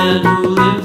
and who lives